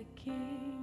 the King.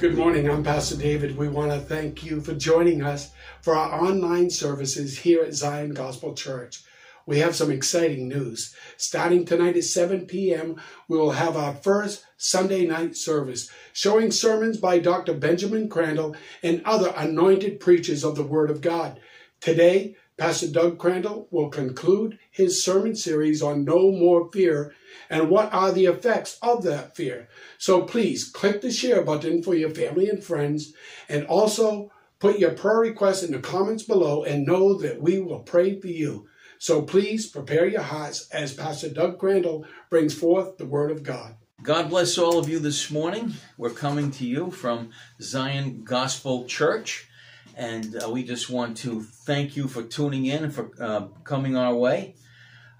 Good morning. I'm Pastor David. We want to thank you for joining us for our online services here at Zion Gospel Church. we have some exciting news. Starting tonight at 7 p.m., we will have our first Sunday night service showing sermons by Dr. Benjamin Crandall and other anointed preachers of the Word of God. Today, Pastor Doug Crandall will conclude his sermon series on No More Fear and what are the effects of that fear. So please click the share button for your family and friends and also put your prayer requests in the comments below and know that we will pray for you. So please prepare your hearts as Pastor Doug Crandall brings forth the Word of God. God bless all of you this morning. We're coming to you from Zion Gospel Church, and uh, we just want to thank you for tuning in and for uh, coming our way.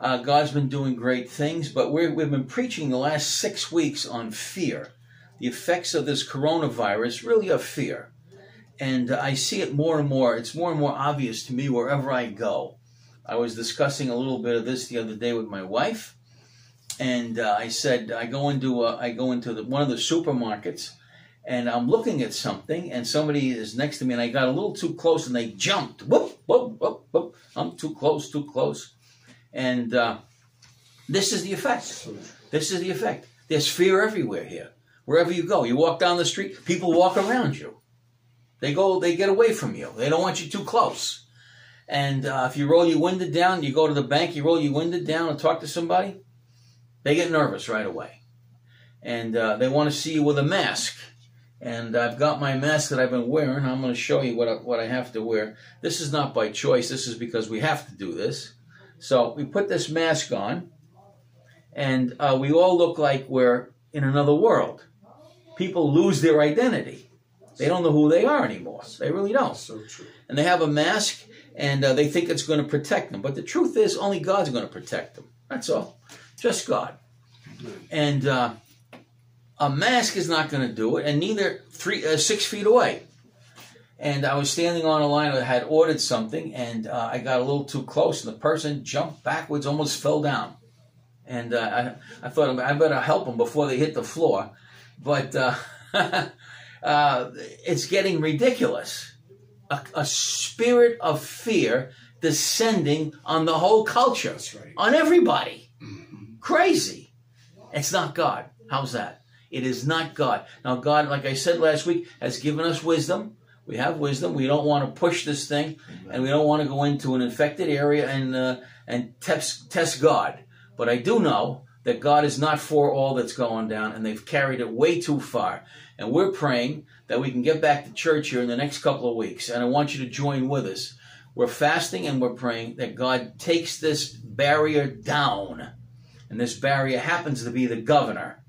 Uh, God's been doing great things, but we have been preaching the last six weeks on fear. The effects of this coronavirus really are fear. And uh, I see it more and more. It's more and more obvious to me wherever I go. I was discussing a little bit of this the other day with my wife, and uh, I said I go into a, I go into the, one of the supermarkets, and I'm looking at something, and somebody is next to me, and I got a little too close, and they jumped. Whoop, whoop, whoop, whoop. I'm too close, too close, and uh, this is the effect. This is the effect. There's fear everywhere here. Wherever you go, you walk down the street, people walk around you. They go, they get away from you. They don't want you too close. And uh, if you roll your window down, you go to the bank, you roll your window down and talk to somebody, they get nervous right away. And uh, they want to see you with a mask. And I've got my mask that I've been wearing. I'm going to show you what I, what I have to wear. This is not by choice. This is because we have to do this. So we put this mask on, and uh, we all look like we're in another world. People lose their identity. They don't know who they are anymore. They really don't. So true. And they have a mask, and uh, they think it's going to protect them. But the truth is, only God's going to protect them. That's all. Just God. And uh, a mask is not going to do it, and neither three uh, six feet away. And I was standing on a line. I had ordered something, and uh, I got a little too close, and the person jumped backwards, almost fell down. And uh, I, I thought I better help them before they hit the floor. But uh, uh, it's getting ridiculous. A, a spirit of fear descending on the whole culture, right. on everybody. Crazy. It's not God. How's that? It is not God. Now, God, like I said last week, has given us wisdom. We have wisdom. We don't want to push this thing, and we don't want to go into an infected area and uh, and test test God. But I do know that God is not for all that's going down, and they've carried it way too far. And we're praying that we can get back to church here in the next couple of weeks. And I want you to join with us. We're fasting and we're praying that God takes this barrier down. And this barrier happens to be the governor.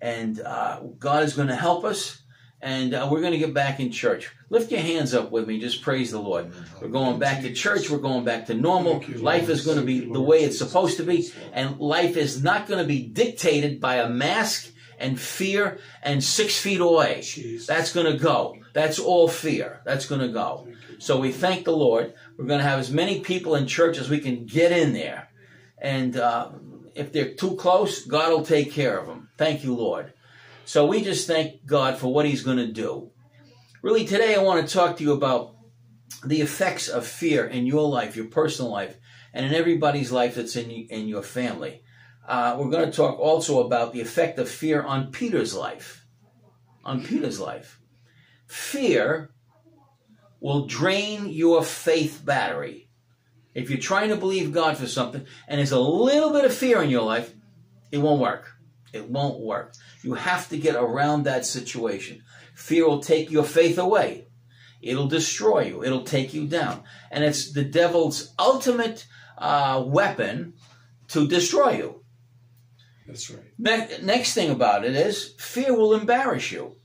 And uh, God is going to help us. And uh, we're going to get back in church. Lift your hands up with me. Just praise the Lord. We're going back to church. We're going back to normal. Life is going to be the way it's supposed to be. And life is not going to be dictated by a mask and fear and six feet away. That's going to go. That's all fear. That's going to go. So we thank the Lord. We're going to have as many people in church as we can get in there. And uh, if they're too close, God will take care of them. Thank you, Lord. So we just thank God for what He's going to do. Really, today I want to talk to you about the effects of fear in your life, your personal life, and in everybody's life that's in, in your family. Uh, we're going to talk also about the effect of fear on Peter's life. On Peter's life. Fear will drain your faith battery. If you're trying to believe God for something and there's a little bit of fear in your life, it won't work. It won't work. You have to get around that situation. Fear will take your faith away. It'll destroy you. It'll take you down. And it's the devil's ultimate uh, weapon to destroy you. That's right. Ne- next thing about it is fear will embarrass you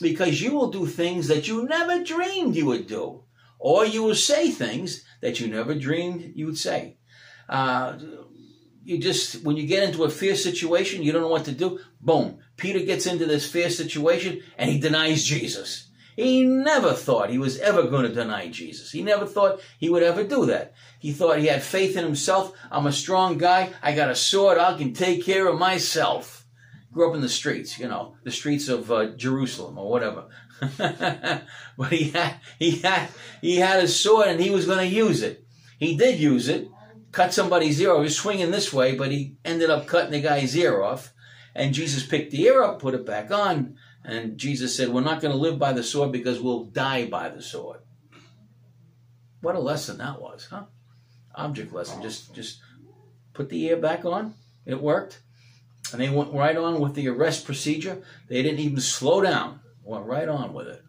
because you will do things that you never dreamed you would do, or you will say things that you never dreamed you would say. Uh, you just when you get into a fear situation, you don't know what to do. Boom! Peter gets into this fear situation and he denies Jesus. He never thought he was ever going to deny Jesus. He never thought he would ever do that. He thought he had faith in himself. I'm a strong guy. I got a sword. I can take care of myself. Grew up in the streets, you know, the streets of uh, Jerusalem or whatever. but he had, he had, he had a sword and he was going to use it. He did use it. Cut somebody's ear off. He was swinging this way, but he ended up cutting the guy's ear off. And Jesus picked the ear up, put it back on, and Jesus said, We're not going to live by the sword because we'll die by the sword. What a lesson that was, huh? Object lesson. Just just put the ear back on. It worked. And they went right on with the arrest procedure. They didn't even slow down. Went right on with it.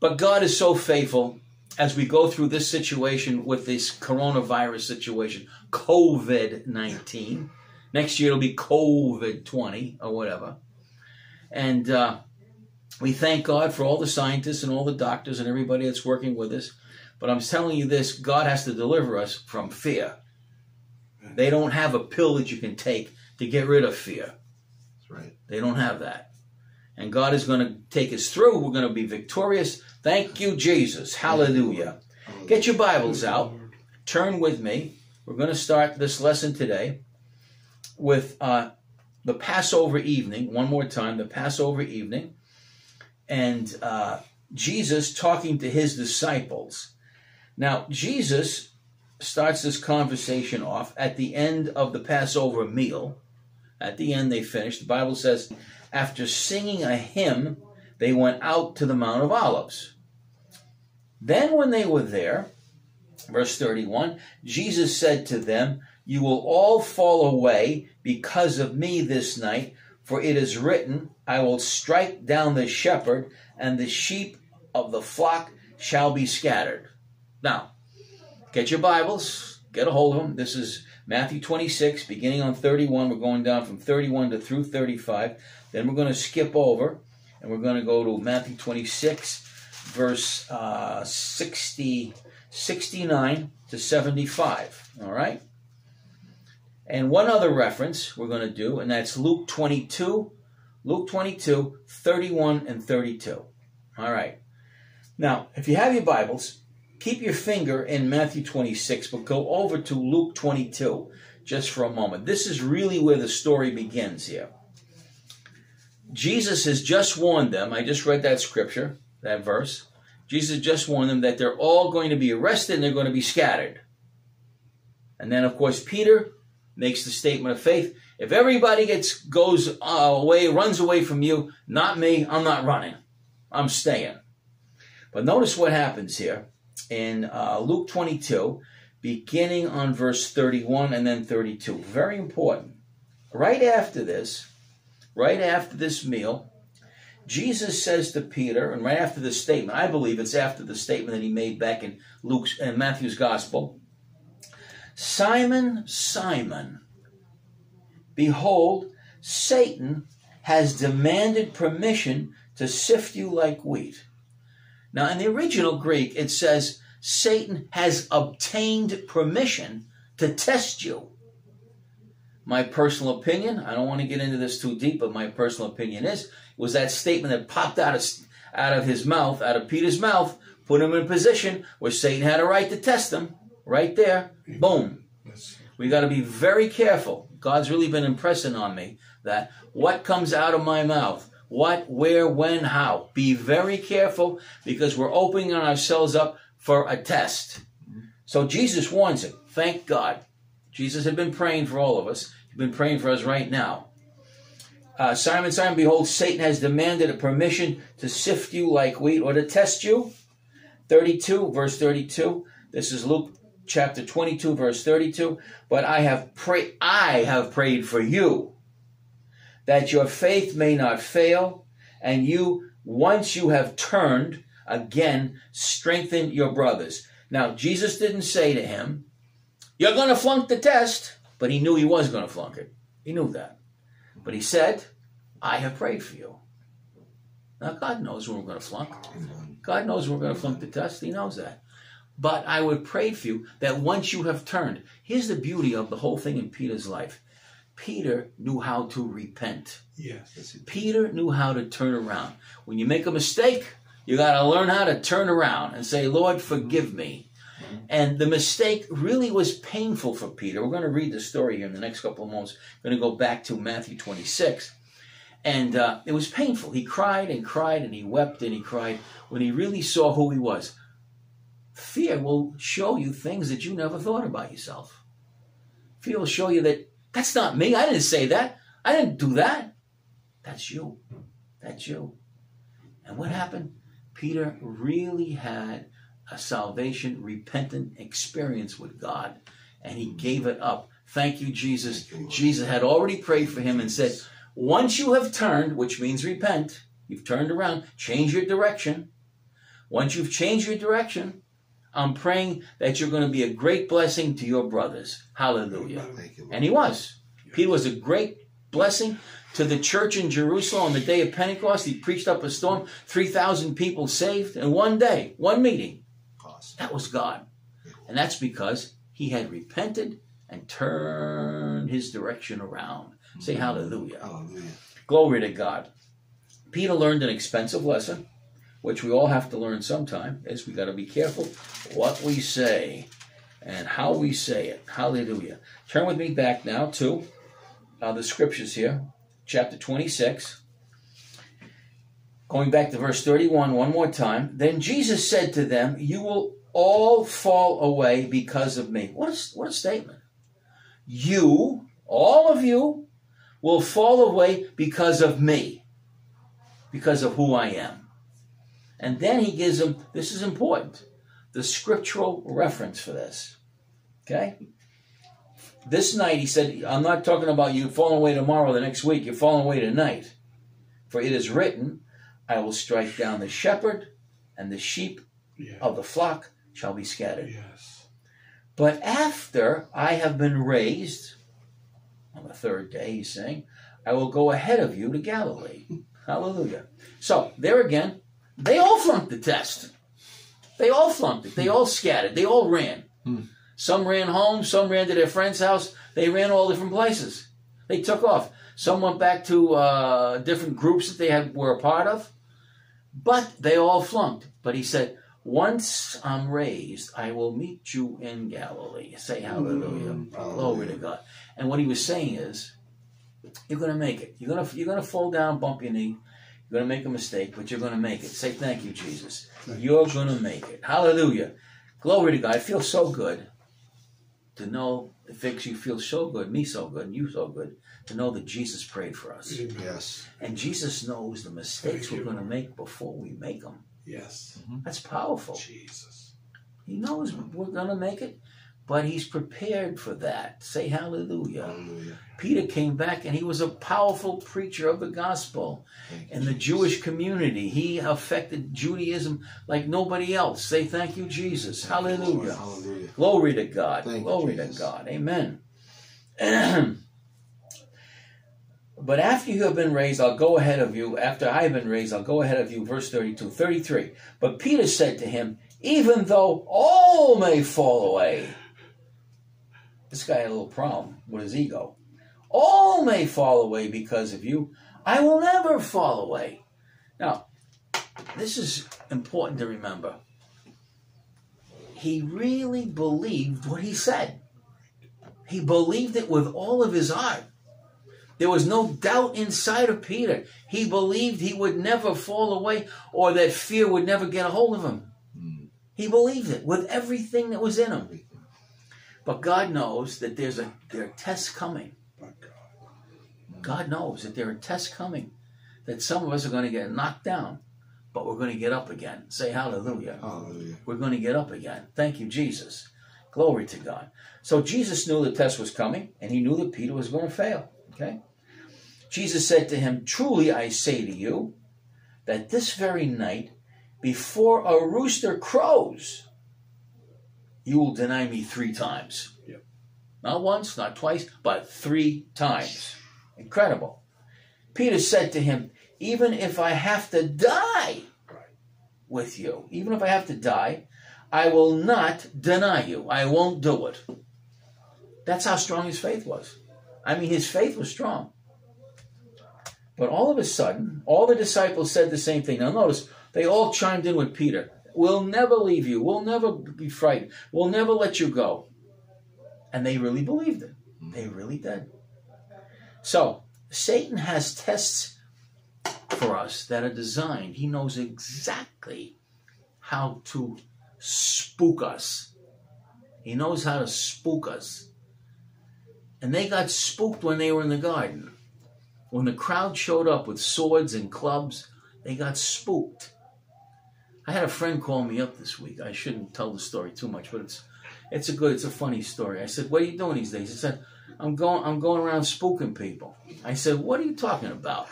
But God is so faithful as we go through this situation with this coronavirus situation, COVID 19. Next year it'll be COVID 20 or whatever. And uh, we thank God for all the scientists and all the doctors and everybody that's working with us. But I'm telling you this God has to deliver us from fear. They don't have a pill that you can take to get rid of fear. That's right. They don't have that. And God is going to take us through. We're going to be victorious. Thank you, Jesus. Hallelujah. Get your Bibles out. Turn with me. We're going to start this lesson today with uh, the Passover evening. One more time, the Passover evening. And uh, Jesus talking to his disciples. Now, Jesus starts this conversation off at the end of the Passover meal. At the end, they finished. The Bible says, after singing a hymn, they went out to the Mount of Olives. Then, when they were there, verse 31, Jesus said to them, You will all fall away because of me this night, for it is written, I will strike down the shepherd, and the sheep of the flock shall be scattered. Now, get your Bibles, get a hold of them. This is Matthew 26, beginning on 31. We're going down from 31 to through 35. Then we're going to skip over and we're going to go to Matthew 26, verse uh, 60, 69 to 75. All right? And one other reference we're going to do, and that's Luke 22, Luke 22, 31 and 32. All right. Now, if you have your Bibles, keep your finger in Matthew 26, but go over to Luke 22 just for a moment. This is really where the story begins here. Jesus has just warned them. I just read that scripture, that verse. Jesus just warned them that they're all going to be arrested and they're going to be scattered. And then, of course, Peter makes the statement of faith. If everybody gets goes uh, away, runs away from you, not me, I'm not running. I'm staying. But notice what happens here in uh, Luke 22, beginning on verse 31 and then 32. Very important. Right after this, right after this meal, Jesus says to Peter, and right after this statement, I believe it's after the statement that he made back in Luke's and Matthew's gospel. Simon, Simon, behold, Satan has demanded permission to sift you like wheat. Now, in the original Greek, it says Satan has obtained permission to test you. My personal opinion, I don't want to get into this too deep, but my personal opinion is, was that statement that popped out of, out of his mouth, out of Peter's mouth, put him in a position where Satan had a right to test him. Right there. Boom. Yes. We got to be very careful. God's really been impressing on me that what comes out of my mouth, what, where, when, how. Be very careful because we're opening ourselves up for a test. So Jesus warns him. Thank God. Jesus had been praying for all of us. He's been praying for us right now. Uh, Simon, Simon, behold, Satan has demanded a permission to sift you like wheat or to test you. 32, verse 32. This is Luke chapter 22, verse 32. But I have prayed, I have prayed for you that your faith may not fail, and you, once you have turned, again strengthen your brothers. Now, Jesus didn't say to him, You're going to flunk the test, but he knew he was going to flunk it. He knew that. But he said, I have prayed for you. Now, God knows we're going to flunk. God knows we're going to flunk the test. He knows that. But I would pray for you that once you have turned, here's the beauty of the whole thing in Peter's life. Peter knew how to repent. Yes. Peter knew how to turn around. When you make a mistake, you got to learn how to turn around and say, Lord, forgive me. And the mistake really was painful for Peter. We're going to read the story here in the next couple of moments. We're going to go back to Matthew 26. And uh, it was painful. He cried and cried and he wept and he cried when he really saw who he was. Fear will show you things that you never thought about yourself. Fear will show you that that's not me. I didn't say that. I didn't do that. That's you. That's you. And what happened? Peter really had a salvation, repentant experience with God, and he gave it up. Thank you, Jesus. Thank you, Jesus had already prayed for him and said, once you have turned, which means repent, you've turned around, change your direction. Once you've changed your direction, I'm praying that you're going to be a great blessing to your brothers. Hallelujah. You, And he was. Peter was a great blessing to the church in Jerusalem on the day of Pentecost. He preached up a storm, 3,000 people saved in one day, one meeting. That was God. And that's because he had repented and turned his direction around. Say hallelujah. Hallelujah. Glory to God. Peter learned an expensive lesson, which we all have to learn sometime, is we got to be careful what we say and how we say it. Hallelujah. Turn with me back now to uh, the scriptures here, chapter 26. Going back to verse 31 one more time. Then Jesus said to them, You will all fall away because of me. What a, what a statement. You, all of you, will fall away because of me, because of who I am. And then he gives them, this is important, the scriptural reference for this. Okay? This night, he said, I'm not talking about you falling away tomorrow or the next week, you're falling away tonight. For it is written, I will strike down the shepherd, and the sheep of the flock shall be scattered. Yes. But after I have been raised, on the third day, he's saying, I will go ahead of you to Galilee. Hallelujah. So, there again, they all flunked the test. They all flunked it. They all scattered. They all ran. Hmm. Some ran home, some ran to their friend's house. They ran all different places. They took off. Some went back to uh, different groups that they had, were a part of. But they all flunked. But he said, once I'm raised, I will meet you in Galilee. Say hallelujah. Mm, Glory to God. And what he was saying is, you're going to make it. You're going to you're going to fall down, bump your knee. You're going to make a mistake, but you're going to make it. Say thank you, Jesus. Thank You're going to make it. Hallelujah. Glory to God. It feels so good to know. It makes you feel so good, me so good, and you so good to know that Jesus prayed for us. Yes. And Jesus knows the mistakes we're going to make before we make them. Yes. Mm-hmm. That's powerful. Jesus. He knows we're going to make it, but he's prepared for that. Say hallelujah. Hallelujah. Peter came back and he was a powerful preacher of the gospel in the Jewish community. He affected Judaism like nobody else. Say thank you, Jesus. Thank you, Hallelujah. Hallelujah. Glory to God. Thank you, Glory to Jesus. God. Amen. but after you have been raised, I'll go ahead of you. After I have been raised, I'll go ahead of you. Verse 32, 33. But Peter said to him, Even though all may fall away. This guy had a little problem with his ego. All may fall away because of you. I will never fall away. Now, this is important to remember he really believed what he said. He believed it with all of his heart. There was no doubt inside of Peter. He believed he would never fall away or that fear would never get a hold of him. He believed it with everything that was in him. But God knows that there's a there are tests coming. God knows that there are tests coming. That some of us are going to get knocked down, but we're going to get up again. Say hallelujah. Hallelujah. We're going to get up again. Thank you, Jesus. Glory to God. So Jesus knew the test was coming, and he knew that Peter was going to fail. Okay? Jesus said to him, Truly I say to you, that this very night, before a rooster crows, you will deny me three times. Yep. Not once, not twice, but three times. Incredible. Peter said to him, Even if I have to die with you, even if I have to die, I will not deny you. I won't do it. That's how strong his faith was. I mean, his faith was strong. But all of a sudden, all the disciples said the same thing. Now, notice, they all chimed in with Peter. We'll never leave you. We'll never be frightened. We'll never let you go. And they really believed it. They really did. So, Satan has tests for us that are designed. He knows exactly how to spook us. He knows how to spook us. And they got spooked when they were in the garden. When the crowd showed up with swords and clubs, they got spooked. I had a friend call me up this week. I shouldn't tell the story too much, but it's it's a good, it's a funny story. I said, "What are you doing these days?" He said, "I'm going, I'm going around spooking people." I said, "What are you talking about?"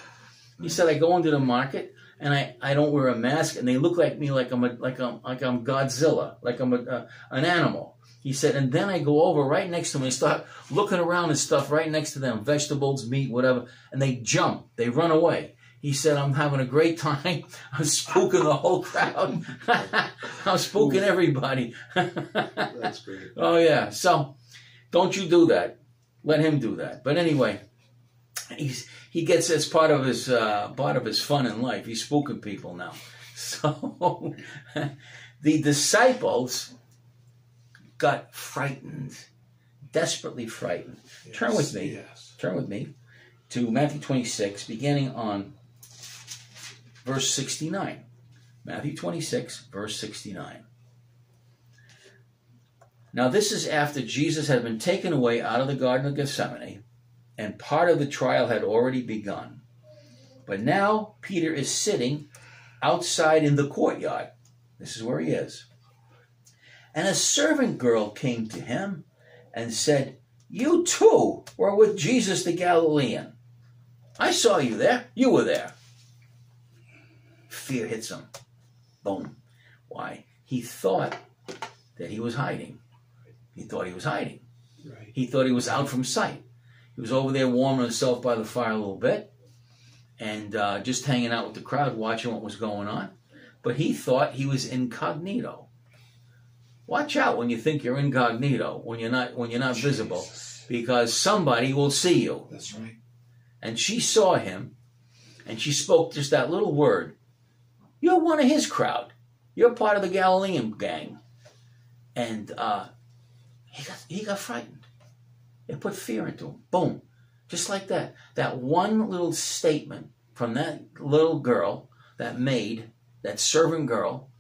He said, "I go into the market and I, I don't wear a mask, and they look like me like I'm a, like I'm like I'm Godzilla, like I'm a, uh, an animal." He said, and then I go over right next to them and start looking around and stuff right next to them, vegetables, meat, whatever, and they jump, they run away. He said, I'm having a great time. I'm spooking the whole crowd. I'm spooking everybody. That's great. Oh yeah. So don't you do that. Let him do that. But anyway, he's he gets as part of his uh, part of his fun in life. He's spooking people now. So the disciples got frightened, desperately frightened. Turn with me. Yes. Turn with me to Matthew 26, beginning on verse 69. Matthew 26, verse 69. Now, this is after Jesus had been taken away out of the Garden of Gethsemane, and part of the trial had already begun. But now Peter is sitting outside in the courtyard. This is where he is. And a servant girl came to him and said, You too were with Jesus the Galilean. I saw you there. You were there. Fear hits him. Boom. Why? He thought that he was hiding. He thought he was hiding. Right. He thought he was out from sight. He was over there warming himself by the fire a little bit and uh, just hanging out with the crowd, watching what was going on. But he thought he was incognito. Watch out when you think you're incognito, when you're not when you're not visible, because somebody will see you. That's right. And she saw him, and she spoke just that little word. You're one of his crowd. You're part of the Galilean gang. And uh, he got he got frightened. It put fear into him. Boom. Just like that. That one little statement from that little girl, that maid, that servant girl,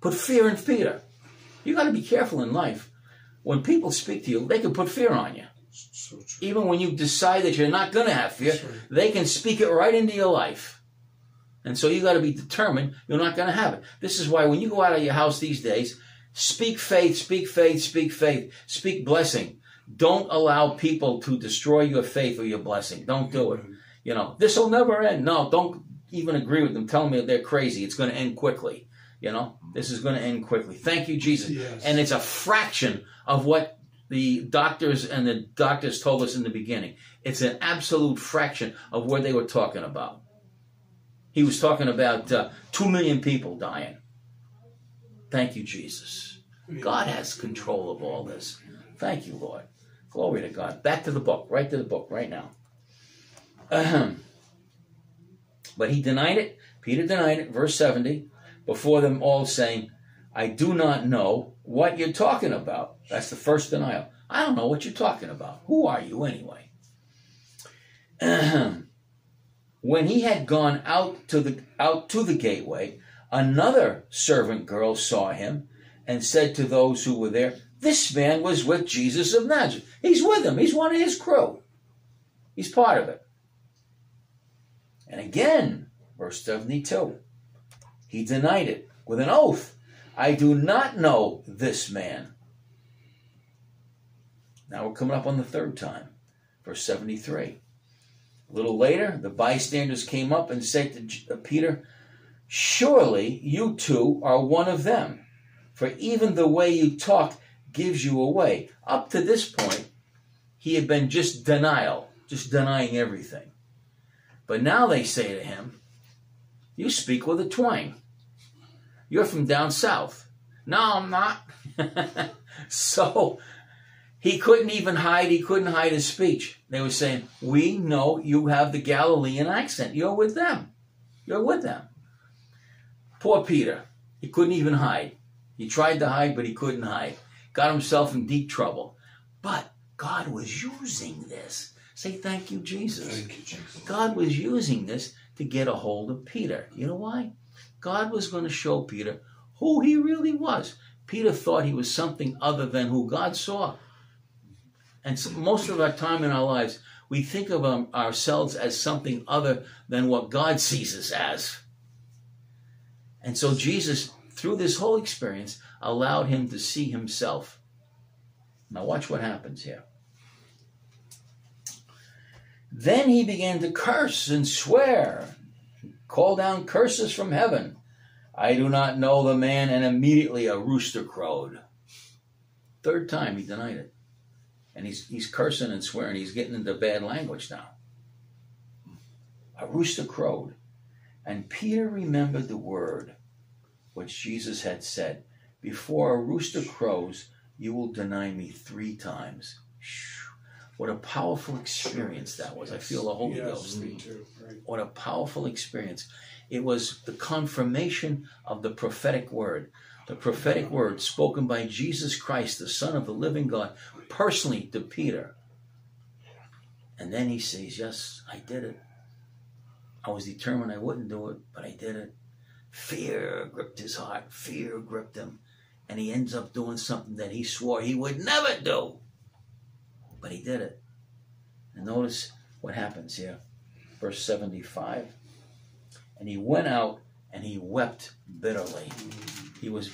put fear in Peter. You got to be careful in life. When people speak to you, they can put fear on you. So true. Even when you decide that you're not going to have fear, they can speak it right into your life. And so you got to be determined you're not going to have it. This is why when you go out of your house these days, speak faith, speak faith, speak faith, speak blessing. Don't allow people to destroy your faith or your blessing. Don't do it. You know, this will never end. No, don't even agree with them. Tell me they're crazy. It's going to end quickly. You know, this is going to end quickly. Thank you, Jesus. Yes. And it's a fraction of what the doctors and the doctors told us in the beginning. It's an absolute fraction of what they were talking about. He was talking about uh, two million people dying. Thank you, Jesus. God has control of all this. Thank you, Lord. Glory to God. Back to the book, right to the book, right now. Ahem. But he denied it. Peter denied it, verse 70, before them all saying, I do not know what you're talking about. That's the first denial. I don't know what you're talking about. Who are you anyway? Ahem. When he had gone out to the out to the gateway, another servant girl saw him and said to those who were there, This man was with Jesus of Nazareth. He's with him. He's one of his crew. He's part of it. And again, verse 72, he denied it with an oath. I do not know this man. Now we're coming up on the third time, verse 73. A little later, the bystanders came up and said to uh, Peter, Surely you too are one of them, for even the way you talk gives you away. Up to this point, he had been just denial, just denying everything. But now they say to him, You speak with a twang. You're from down south. No, I'm not. so he couldn't even hide, he couldn't hide his speech. They were saying, We know you have the Galilean accent. You're with them. You're with them. Poor Peter. He couldn't even hide. He tried to hide, but he couldn't hide. Got himself in deep trouble. But God was using this. Say thank you, Jesus. Thank you, Jesus. God was using this to get a hold of Peter. You know why? God was going to show Peter who he really was. Peter thought he was something other than who God saw. And so most of our time in our lives, we think of um, ourselves as something other than what God sees us as. And so Jesus, through this whole experience, allowed him to see himself. Now, watch what happens here. Then he began to curse and swear, call down curses from heaven. I do not know the man, and immediately a rooster crowed. Third time he denied it. And he's, he's cursing and swearing. He's getting into bad language now. A rooster crowed. And Peter remembered the word which Jesus had said Before a rooster crows, you will deny me three times. What a powerful experience that was. I feel the Holy yes, Ghost. me too. Right. What a powerful experience. It was the confirmation of the prophetic word. The prophetic word spoken by Jesus Christ, the Son of the living God, personally to Peter. And then he says, Yes, I did it. I was determined I wouldn't do it, but I did it. Fear gripped his heart. Fear gripped him. And he ends up doing something that he swore he would never do. But he did it. And notice what happens here. Verse 75. And he went out and he wept bitterly. He was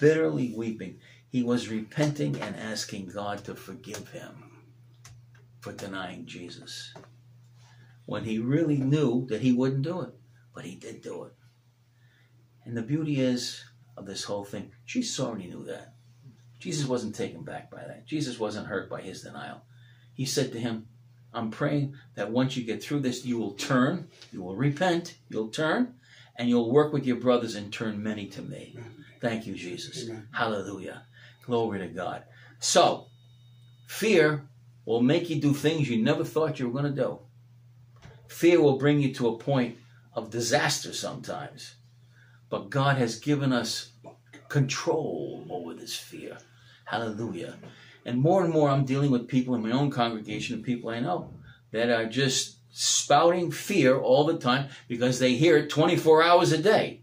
bitterly weeping. He was repenting and asking God to forgive him for denying Jesus. When he really knew that he wouldn't do it, but he did do it. And the beauty is of this whole thing, Jesus already knew that. Jesus wasn't taken back by that. Jesus wasn't hurt by his denial. He said to him, I'm praying that once you get through this, you will turn, you will repent, you'll turn, and you'll work with your brothers and turn many to me. Thank you, Jesus. Amen. Hallelujah. Glory to God. So, fear will make you do things you never thought you were going to do. Fear will bring you to a point of disaster sometimes. But God has given us control over this fear. Hallelujah. And more and more, I'm dealing with people in my own congregation and people I know that are just spouting fear all the time because they hear it 24 hours a day.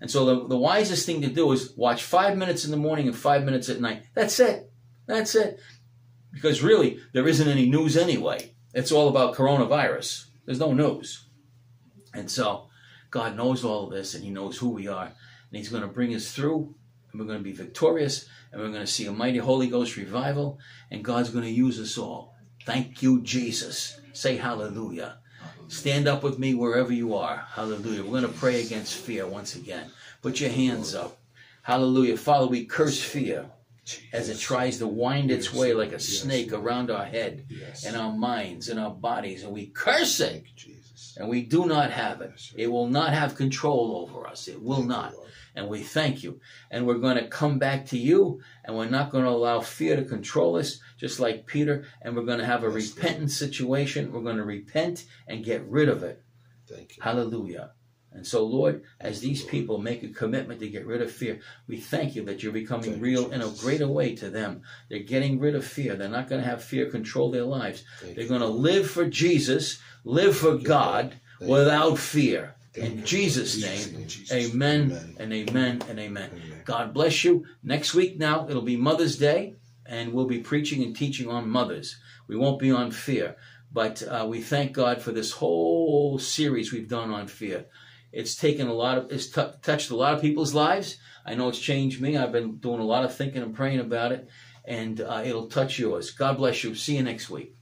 And so the, the wisest thing to do is watch five minutes in the morning and five minutes at night. That's it. That's it. Because really, there isn't any news anyway. It's all about coronavirus. There's no news. And so God knows all of this and He knows who we are. And He's going to bring us through and we're going to be victorious and we're going to see a mighty Holy Ghost revival and God's going to use us all. Thank you, Jesus. Say hallelujah. Stand up with me wherever you are. Hallelujah. We're going to pray against fear once again. Put your hands up. Hallelujah. Father, we curse fear as it tries to wind its way like a snake around our head Yes. and our minds and our bodies, and we curse it. Jesus. And we do not have it. It will not have control over us. It will not. And we thank you. And we're going to come back to you, and we're not going to allow fear to control us, just like Peter. And we're going to have a repentant situation. We're going to repent and get rid of it. Thank you. Hallelujah. And so, Lord, as these people make a commitment to get rid of fear, we thank you that you're becoming Thank real in a greater way to them. They're getting rid of fear. They're not going to have fear control their lives. Thank They're going to live for Jesus, live for God without fear. In. Jesus' name, amen, and amen and amen. Amen. God bless you. Next week now, it'll be Mother's Day, and we'll be preaching and teaching on mothers. We won't be on fear, but uh, we thank God for this whole series we've done on fear. It's taken a lot of, it's t- touched a lot of people's lives. I know it's changed me. I've been doing a lot of thinking and praying about it, and uh, it'll touch yours. God bless you. See you next week.